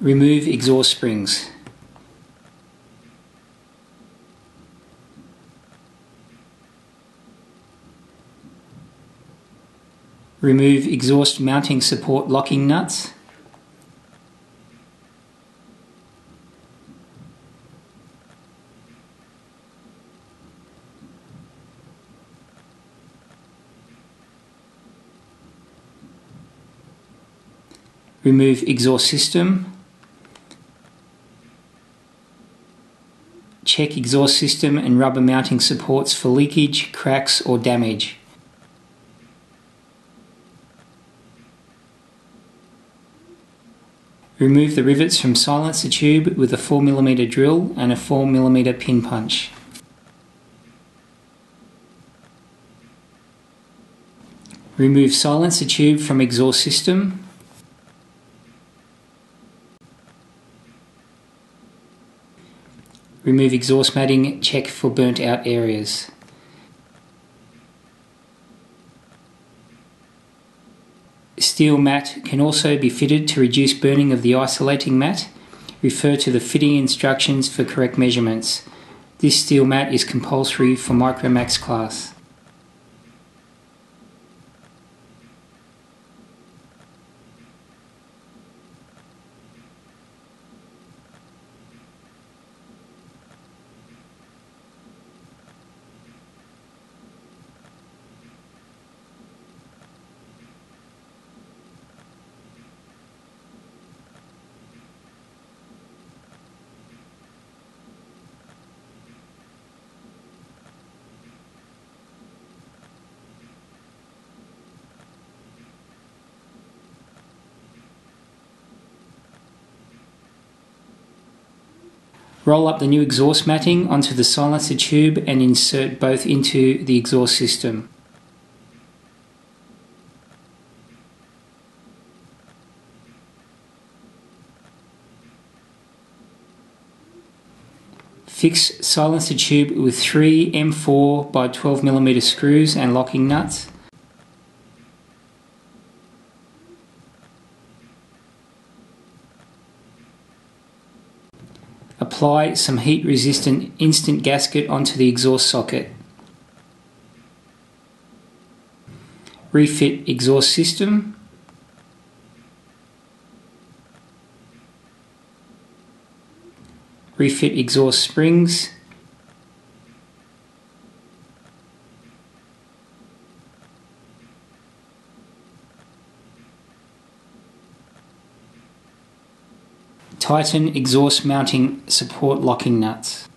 Remove exhaust springs. Remove exhaust mounting support locking nuts. Remove exhaust system. Check exhaust system and rubber mounting supports for leakage, cracks or damage. Remove the rivets from silencer tube with a 4mm drill and a 4mm pin punch. Remove silencer tube from exhaust system. Remove exhaust matting, check for burnt out areas. Steel mat can also be fitted to reduce burning of the isolating mat. Refer to the fitting instructions for correct measurements. This steel mat is compulsory for Micromax class. Roll up the new exhaust matting onto the silencer tube and insert both into the exhaust system. Fix silencer tube with three M4 by 12mm screws and locking nuts. Apply some heat resistant instant gasket onto the exhaust socket. Refit exhaust system. Refit exhaust springs. Tighten exhaust mounting support locking nuts.